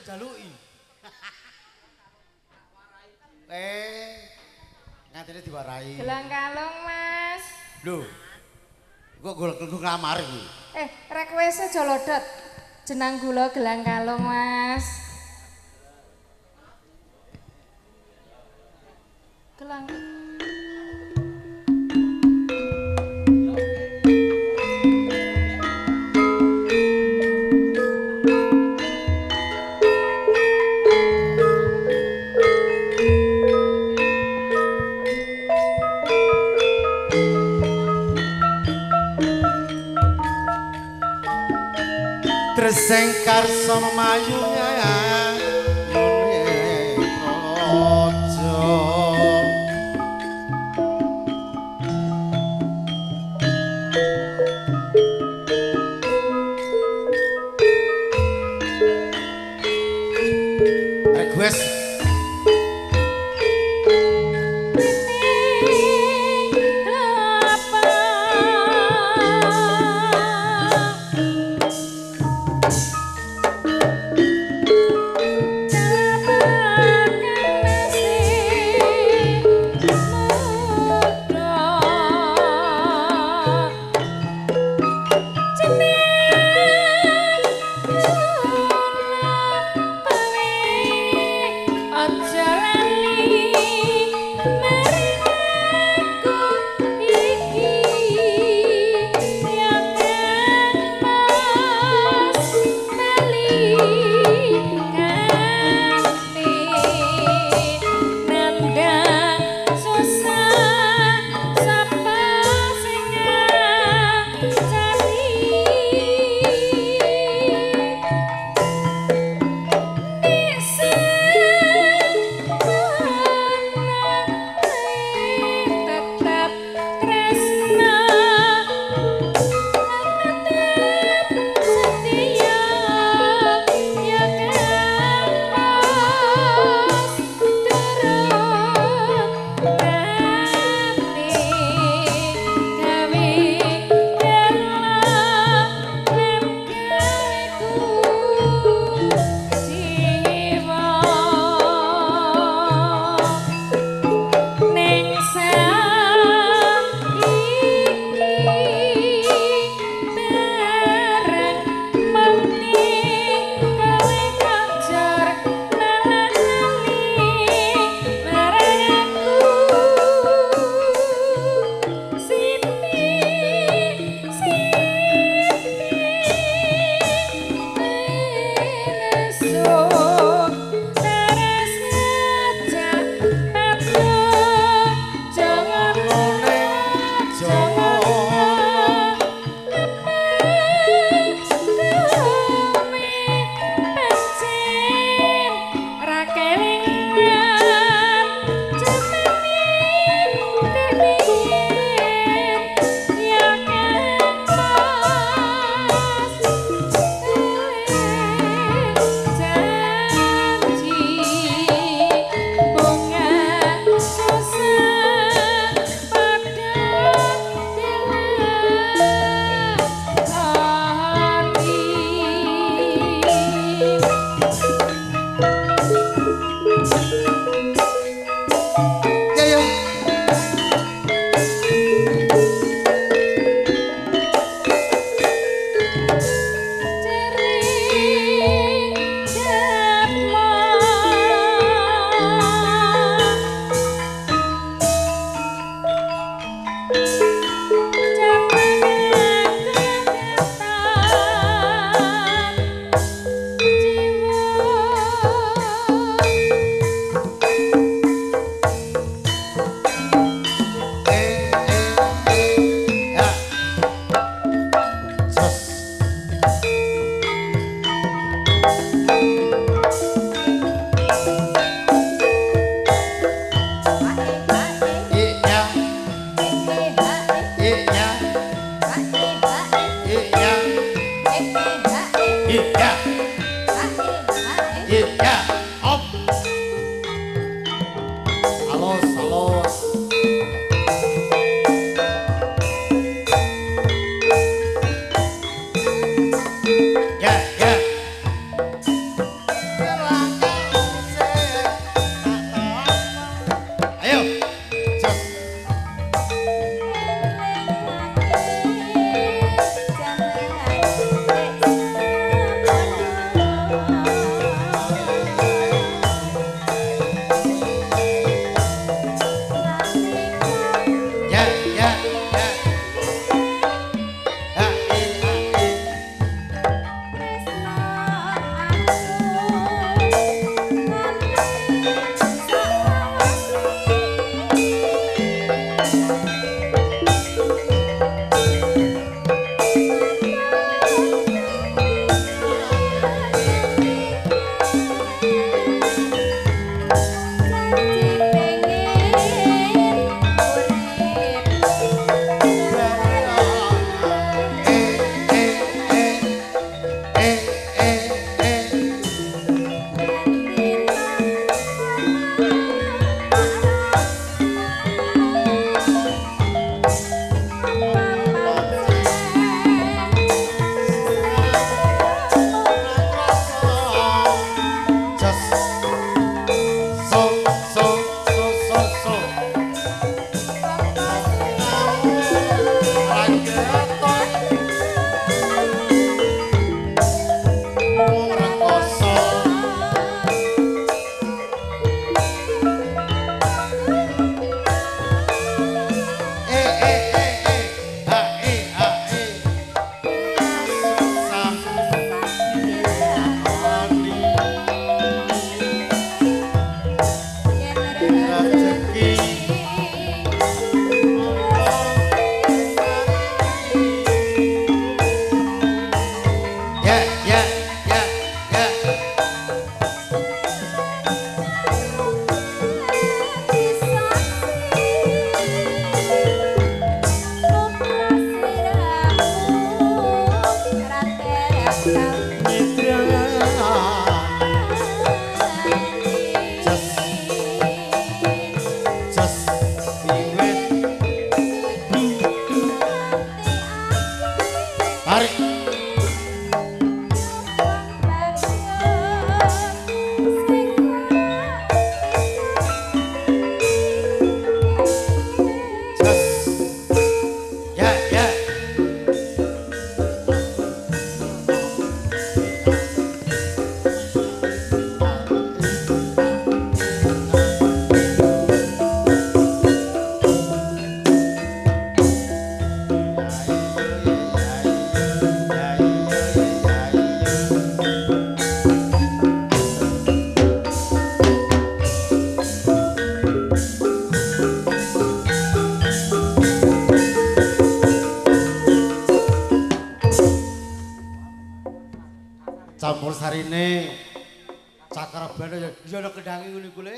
Kok jaluki. Eh. Ngantene diwarai. Gelang kalung, Mas. Lho. Kok golek-golek kamar iki? Eh, request aja lodot. Jenang gula gelang kalung, Mas. Request yeah. Sarine cakrabane ya ana kendange ngene iku le.